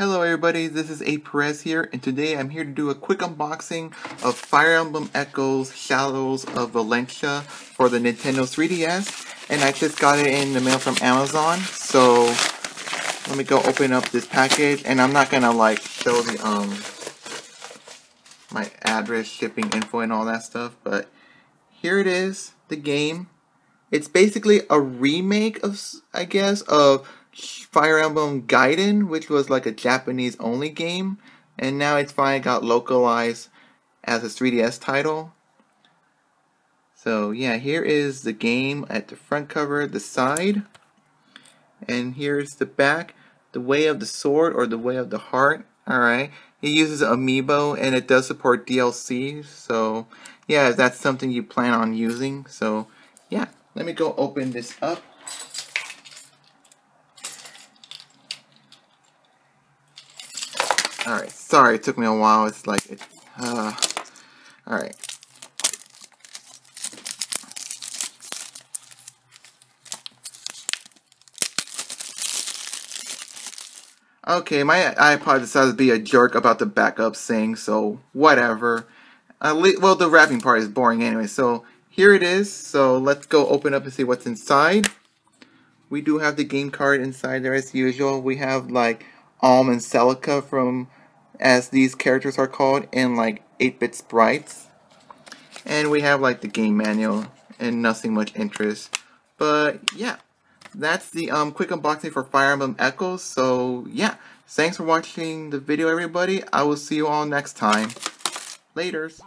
everybody, this is A Perez here, and today I'm here to do a quick unboxing of Fire Emblem Echoes Shadows of Valentia for the Nintendo 3DS, and I just got it in the mail from Amazon, so let me go open up this package, and I'm not gonna like show the, um, my address, shipping info, and all that stuff, but here it is, the game. It's basically a remake of, I guess, of Fire Emblem Gaiden, which was like a Japanese only game, and now it's finally got localized as a 3DS title. So yeah, here is the game at the front cover, the side, and here's the back, the Way of the Sword or the Way of the Heart. Alright, it uses Amiibo and it does support DLC, so yeah, that's something you plan on using. So yeah, let me go open this up. Alright, sorry it took me a while. It's like, it, uh, alright. Okay, my iPod decided to be a jerk about the backup thing, so whatever. well, the wrapping part is boring anyway, so here it is. So let's go open up and see what's inside. We do have the game card inside there as usual. We have like Alm and Celica from, as these characters are called, in like 8-bit sprites. And we have like the game manual and nothing much interest. But yeah, that's the um, quick unboxing for Fire Emblem Echoes. So yeah, thanks for watching the video everybody. I will see you all next time. Laters.